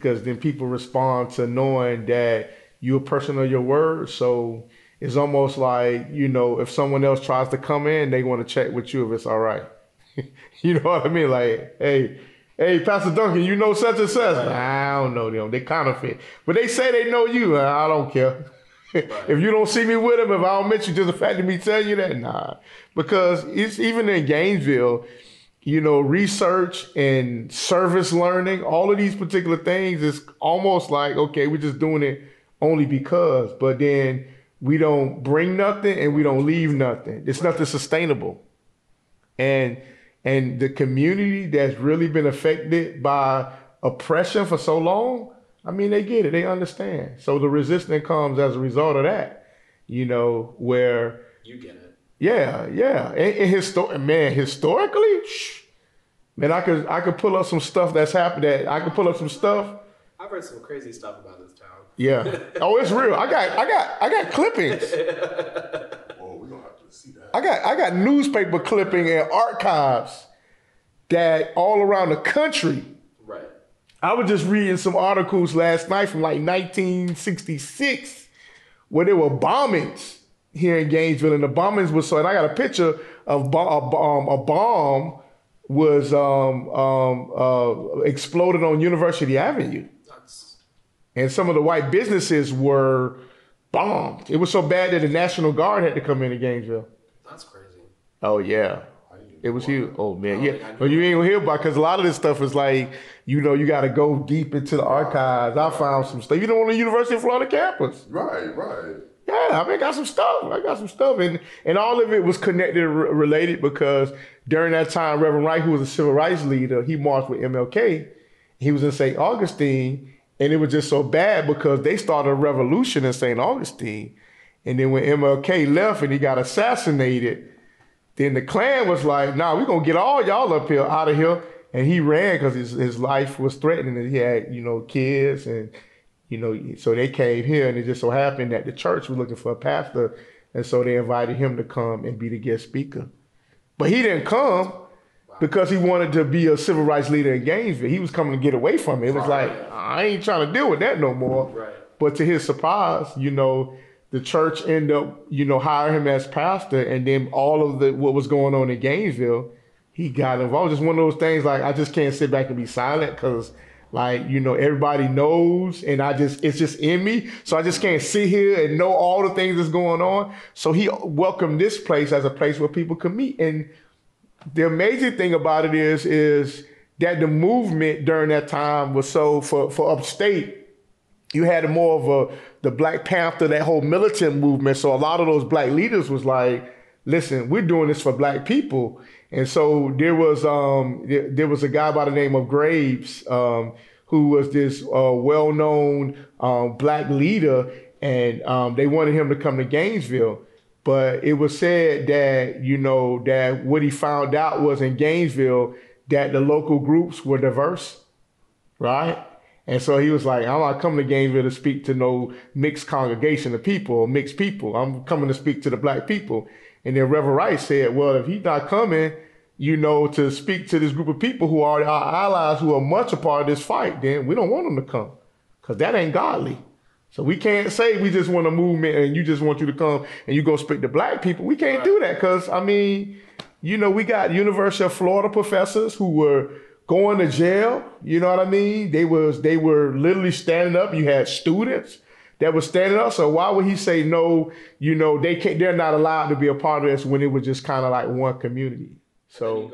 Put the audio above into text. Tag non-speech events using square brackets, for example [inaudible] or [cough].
because then people respond to knowing that you're a person of your word. So it's almost like, you know, if someone else tries to come in, they want to check with you if it's all right. [laughs] you know what I mean? Like, hey, hey, Pastor Duncan, you know such and such. I don't know them. They counterfeit. But they say they know you. I don't care. [laughs] if you don't see me with them, if I don't mention just the fact of me telling you that, nah. Because it's even in Gainesville, you know, research and service learning, all of these particular things is almost like, okay, we're just doing it only because, but then we don't bring nothing and we don't leave nothing. It's nothing sustainable. And and the community that's really been affected by oppression for so long, I mean, they get it, they understand. So the resistance comes as a result of that, you know, where you get it. Yeah, yeah. And, and histor- man, historically, shh, man, I could I could pull up some stuff that's happened. That I could pull up some stuff. I've heard some crazy stuff about this town. Yeah. [laughs] Oh, it's real. I got I got I got clippings. [laughs] Oh, we gonna have to see that. I got I got newspaper clipping and archives that all around the country. Right. I was just reading some articles last night from like 1966 where there were bombings here in Gainesville, and the bombings was so. And I got a picture of a, bomb, a bomb was um, um, uh, exploded on University Avenue, That's and some of the white businesses were bombed. It was so bad that the National Guard had to come into Gainesville. that's crazy. Oh yeah. It was huge. Oh man, yeah. But you ain't gonna hear about because a lot of this stuff is like, you know, you got to go deep into the archives. I found some stuff. You know, on the University of Florida campus. Right, right. Yeah, I mean, I got some stuff. I got some stuff, and and all of it was connected, related because during that time, Reverend Wright, who was a civil rights leader, he marched with MLK. He was in St. Augustine, and it was just so bad because they started a revolution in St. Augustine, and then when MLK left and he got assassinated, then the Klan was like, "Nah, we're gonna get all y'all up here out of here," and he ran because his his life was threatened, and he had you know kids and you know, so they came here, and it just so happened that the church was looking for a pastor, and so they invited him to come and be the guest speaker. But he didn't come because he wanted to be a civil rights leader in Gainesville. He was coming to get away from it. It was like I ain't trying to deal with that no more. Right. But to his surprise, you know, the church ended up, you know, hiring him as pastor, and then all of the what was going on in Gainesville, he got involved. Just one of those things like I just can't sit back and be silent because like you know everybody knows and i just it's just in me. So i just can't sit here and know all the things that's going on. So he welcomed this place as a place where people could meet. And the amazing thing about it is is that the movement during that time was so for for upstate you had more of a the black panther that whole militant movement. So a lot of those black leaders was like listen we're doing this for black people and so there was um there, there was a guy by the name of graves um who was this uh, well-known um, black leader and um, they wanted him to come to gainesville but it was said that you know that what he found out was in gainesville that the local groups were diverse right? And so he was like, I'm not coming to Gainesville to speak to no mixed congregation of people mixed people. I'm coming to speak to the black people. And then Reverend Wright said, well, if he's not coming, you know, to speak to this group of people who are our allies who are much a part of this fight, then we don't want them to come because that ain't godly. So we can't say we just want a movement and you just want you to come and you go speak to black people. We can't do that because, I mean, you know, we got University of Florida professors who were going to jail. You know what I mean? They was they were literally standing up. You had students that was standing up. So why would he say no? You know, they can't. They're not allowed to be a part of this when it was just kind of like one community. So